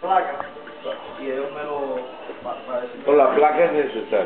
πλάκα. Όλα πλάκα είναι σε.